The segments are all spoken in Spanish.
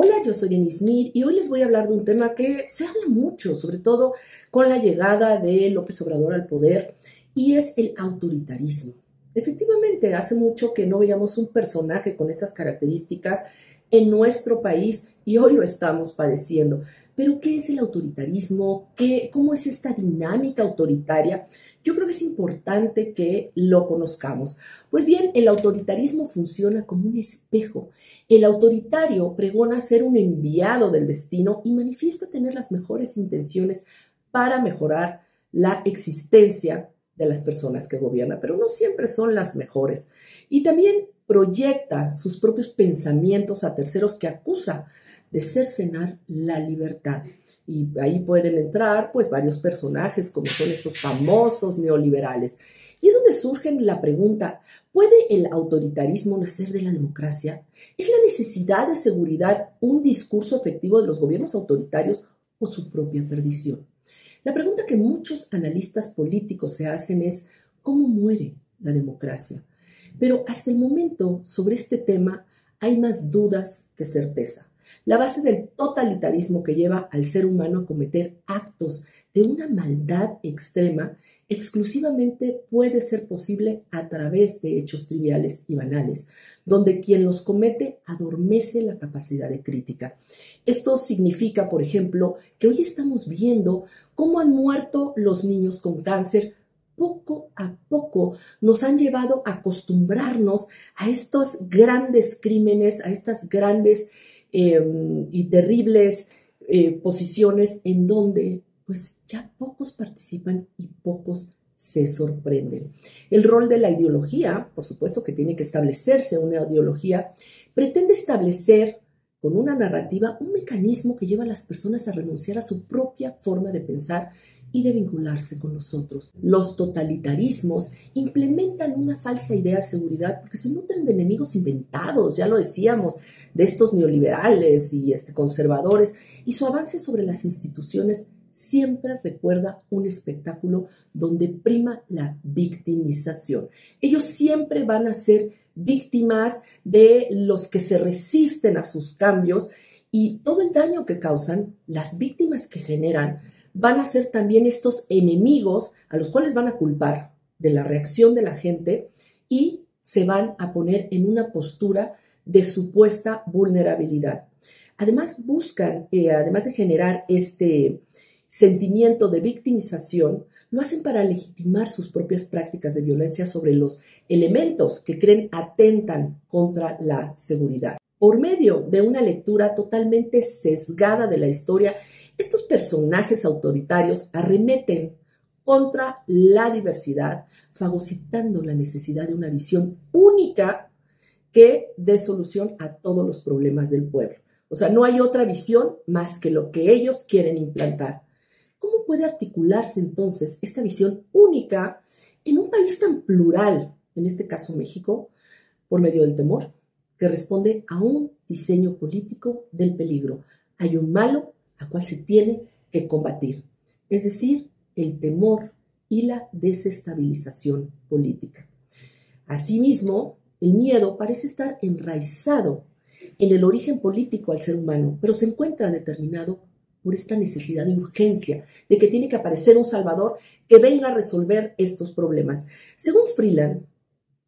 Hola, yo soy Denise Mir y hoy les voy a hablar de un tema que se habla mucho, sobre todo con la llegada de López Obrador al poder, y es el autoritarismo. Efectivamente, hace mucho que no veíamos un personaje con estas características en nuestro país y hoy lo estamos padeciendo. Pero, ¿qué es el autoritarismo? ¿Qué, ¿Cómo es esta dinámica autoritaria? Yo creo que es importante que lo conozcamos. Pues bien, el autoritarismo funciona como un espejo. El autoritario pregona ser un enviado del destino y manifiesta tener las mejores intenciones para mejorar la existencia de las personas que gobierna, pero no siempre son las mejores. Y también proyecta sus propios pensamientos a terceros que acusa de cercenar la libertad. Y ahí pueden entrar pues varios personajes como son estos famosos neoliberales. Y es donde surge la pregunta, ¿puede el autoritarismo nacer de la democracia? ¿Es la necesidad de seguridad un discurso efectivo de los gobiernos autoritarios o su propia perdición? La pregunta que muchos analistas políticos se hacen es, ¿cómo muere la democracia? Pero hasta el momento sobre este tema hay más dudas que certeza. La base del totalitarismo que lleva al ser humano a cometer actos de una maldad extrema exclusivamente puede ser posible a través de hechos triviales y banales, donde quien los comete adormece la capacidad de crítica. Esto significa, por ejemplo, que hoy estamos viendo cómo han muerto los niños con cáncer poco a poco nos han llevado a acostumbrarnos a estos grandes crímenes, a estas grandes em, y terribles eh, posiciones en donde pues ya pocos participan y pocos se sorprenden. El rol de la ideología, por supuesto que tiene que establecerse una ideología, pretende establecer con una narrativa un mecanismo que lleva a las personas a renunciar a su propia forma de pensar y de vincularse con nosotros. Los totalitarismos implementan una falsa idea de seguridad porque se nutren de enemigos inventados, ya lo decíamos, de estos neoliberales y este, conservadores, y su avance sobre las instituciones siempre recuerda un espectáculo donde prima la victimización. Ellos siempre van a ser víctimas de los que se resisten a sus cambios y todo el daño que causan, las víctimas que generan, van a ser también estos enemigos a los cuales van a culpar de la reacción de la gente y se van a poner en una postura de supuesta vulnerabilidad. Además buscan, eh, además de generar este sentimiento de victimización, lo hacen para legitimar sus propias prácticas de violencia sobre los elementos que creen atentan contra la seguridad. Por medio de una lectura totalmente sesgada de la historia, estos personajes autoritarios arremeten contra la diversidad, fagocitando la necesidad de una visión única que dé solución a todos los problemas del pueblo. O sea, no hay otra visión más que lo que ellos quieren implantar puede articularse entonces esta visión única en un país tan plural, en este caso México, por medio del temor, que responde a un diseño político del peligro? Hay un malo a cual se tiene que combatir, es decir, el temor y la desestabilización política. Asimismo, el miedo parece estar enraizado en el origen político al ser humano, pero se encuentra determinado por esta necesidad de urgencia, de que tiene que aparecer un Salvador que venga a resolver estos problemas. Según Freeland,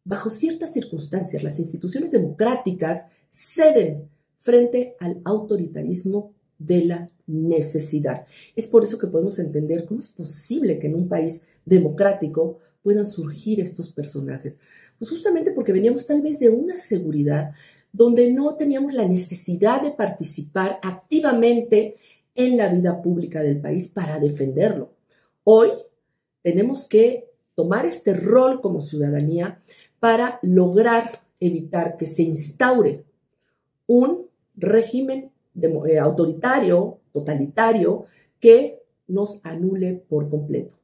bajo ciertas circunstancias, las instituciones democráticas ceden frente al autoritarismo de la necesidad. Es por eso que podemos entender cómo es posible que en un país democrático puedan surgir estos personajes. Pues justamente porque veníamos tal vez de una seguridad donde no teníamos la necesidad de participar activamente en la vida pública del país para defenderlo. Hoy tenemos que tomar este rol como ciudadanía para lograr evitar que se instaure un régimen eh, autoritario, totalitario, que nos anule por completo.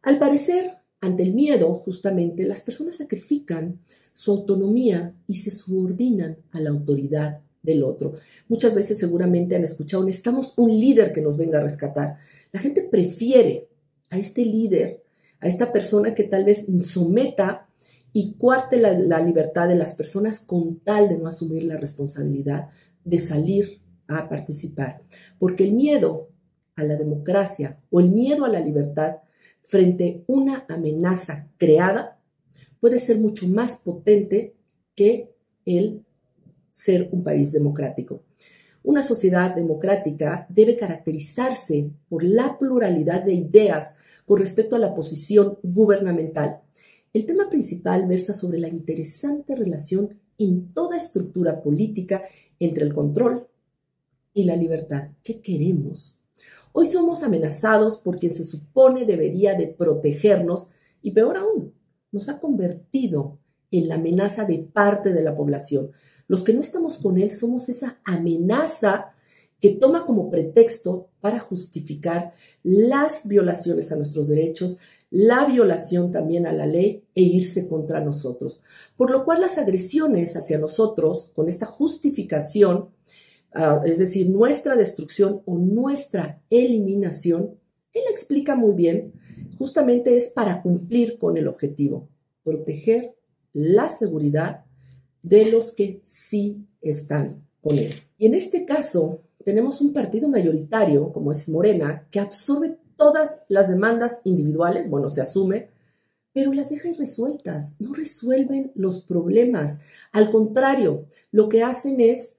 Al parecer, ante el miedo, justamente, las personas sacrifican su autonomía y se subordinan a la autoridad del otro. Muchas veces seguramente han escuchado, necesitamos un líder que nos venga a rescatar. La gente prefiere a este líder, a esta persona que tal vez someta y cuarte la, la libertad de las personas con tal de no asumir la responsabilidad de salir a participar, porque el miedo a la democracia o el miedo a la libertad frente a una amenaza creada puede ser mucho más potente que el ser un país democrático. Una sociedad democrática debe caracterizarse por la pluralidad de ideas con respecto a la posición gubernamental. El tema principal versa sobre la interesante relación en toda estructura política entre el control y la libertad. ¿Qué queremos? Hoy somos amenazados por quien se supone debería de protegernos y peor aún, nos ha convertido en la amenaza de parte de la población. Los que no estamos con él somos esa amenaza que toma como pretexto para justificar las violaciones a nuestros derechos, la violación también a la ley e irse contra nosotros. Por lo cual las agresiones hacia nosotros, con esta justificación, ah, es decir, nuestra destrucción o nuestra eliminación, él explica muy bien, justamente es para cumplir con el objetivo, proteger la seguridad de los que sí están con él. Y en este caso, tenemos un partido mayoritario, como es Morena, que absorbe todas las demandas individuales, bueno, se asume, pero las deja irresueltas, no resuelven los problemas. Al contrario, lo que hacen es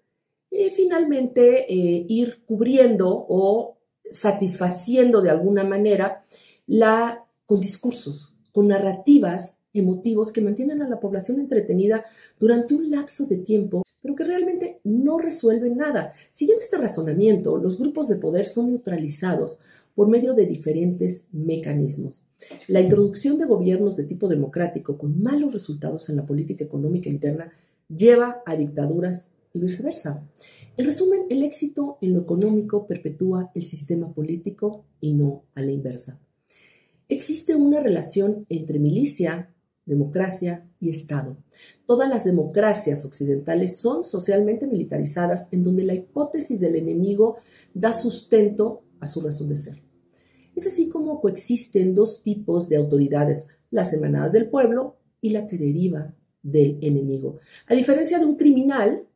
eh, finalmente eh, ir cubriendo o satisfaciendo de alguna manera la, con discursos, con narrativas emotivos que mantienen a la población entretenida durante un lapso de tiempo, pero que realmente no resuelven nada. Siguiendo este razonamiento, los grupos de poder son neutralizados por medio de diferentes mecanismos. La introducción de gobiernos de tipo democrático con malos resultados en la política económica interna lleva a dictaduras y viceversa. En resumen, el éxito en lo económico perpetúa el sistema político y no a la inversa. Existe una relación entre milicia, democracia y Estado. Todas las democracias occidentales son socialmente militarizadas en donde la hipótesis del enemigo da sustento a su razón de ser. Es así como coexisten dos tipos de autoridades, las emanadas del pueblo y la que deriva del enemigo. A diferencia de un criminal,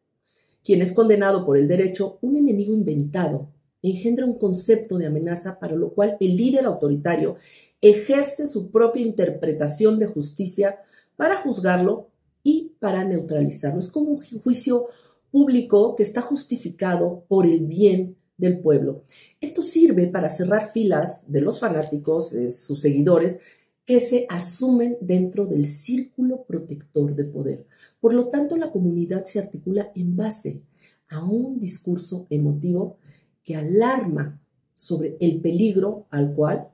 quien es condenado por el derecho, un enemigo inventado engendra un concepto de amenaza para lo cual el líder autoritario ejerce su propia interpretación de justicia para juzgarlo y para neutralizarlo. Es como un juicio público que está justificado por el bien del pueblo. Esto sirve para cerrar filas de los fanáticos, sus seguidores, que se asumen dentro del círculo protector de poder. Por lo tanto, la comunidad se articula en base a un discurso emotivo que alarma sobre el peligro al cual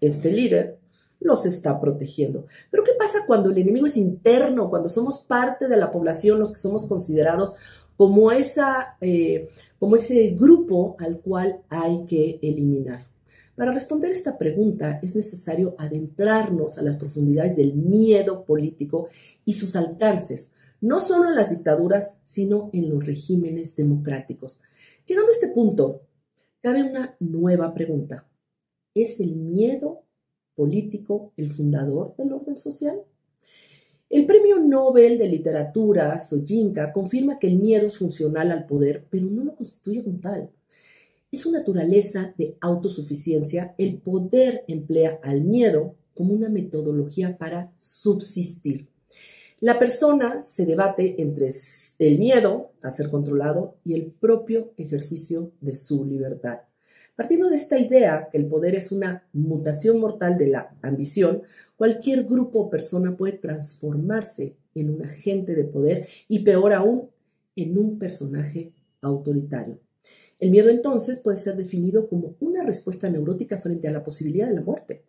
este líder los está protegiendo. Pero ¿qué pasa cuando el enemigo es interno, cuando somos parte de la población, los que somos considerados como, esa, eh, como ese grupo al cual hay que eliminar? Para responder esta pregunta es necesario adentrarnos a las profundidades del miedo político y sus alcances, no solo en las dictaduras, sino en los regímenes democráticos. Llegando a este punto, cabe una nueva pregunta. ¿Es el miedo político el fundador del orden social? El premio Nobel de Literatura, Soyinka, confirma que el miedo es funcional al poder, pero no lo constituye como tal. Es su naturaleza de autosuficiencia. El poder emplea al miedo como una metodología para subsistir. La persona se debate entre el miedo a ser controlado y el propio ejercicio de su libertad. Partiendo de esta idea que el poder es una mutación mortal de la ambición, cualquier grupo o persona puede transformarse en un agente de poder y peor aún, en un personaje autoritario. El miedo entonces puede ser definido como una respuesta neurótica frente a la posibilidad de la muerte.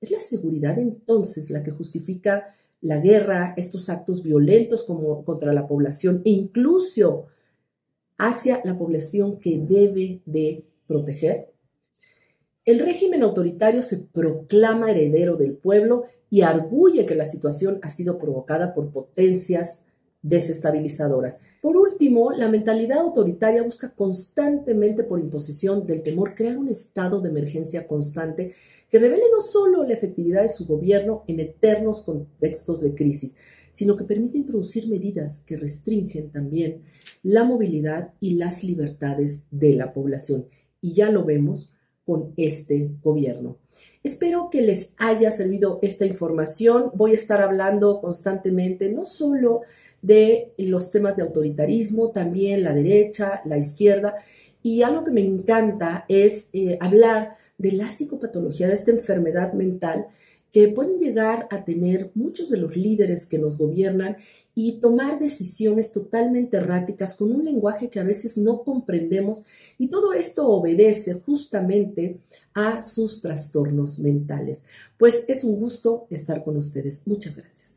Es la seguridad entonces la que justifica la guerra, estos actos violentos como contra la población e incluso hacia la población que debe de proteger. El régimen autoritario se proclama heredero del pueblo y arguye que la situación ha sido provocada por potencias desestabilizadoras. Por último, la mentalidad autoritaria busca constantemente por imposición del temor crear un estado de emergencia constante que revele no solo la efectividad de su gobierno en eternos contextos de crisis, sino que permite introducir medidas que restringen también la movilidad y las libertades de la población. Y ya lo vemos con este gobierno. Espero que les haya servido esta información. Voy a estar hablando constantemente no solo de los temas de autoritarismo, también la derecha, la izquierda. Y algo que me encanta es eh, hablar de la psicopatología, de esta enfermedad mental que pueden llegar a tener muchos de los líderes que nos gobiernan y tomar decisiones totalmente erráticas con un lenguaje que a veces no comprendemos y todo esto obedece justamente a sus trastornos mentales. Pues es un gusto estar con ustedes. Muchas gracias.